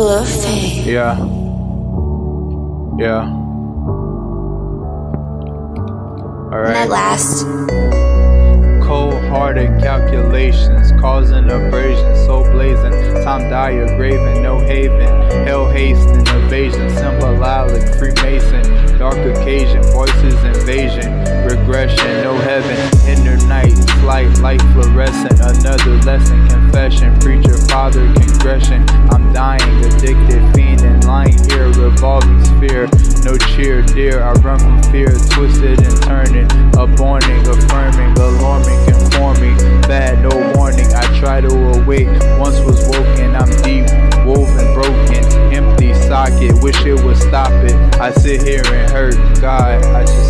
Luffy. Yeah. Yeah. All right. My last. Cold-hearted calculations, causing abrasion, so blazing. Time dire, graven, no haven. Hell hasten, evasion, symbolic, Freemason. Dark occasion, voices invasion, regression, no heaven. Inner night, flight, light fluorescent. Another lesson, confession. Preacher, father, congression. I'm dying, addicted, fiending, lying here, revolving sphere. No cheer, dear, I run from fear, twisted and turning, aborning, affirming, alarming, conforming. Bad, no warning, I try to awake. Once was woken, I'm deep, woven, broken, empty socket. Wish it would stop it. I sit here and hurt, God, I just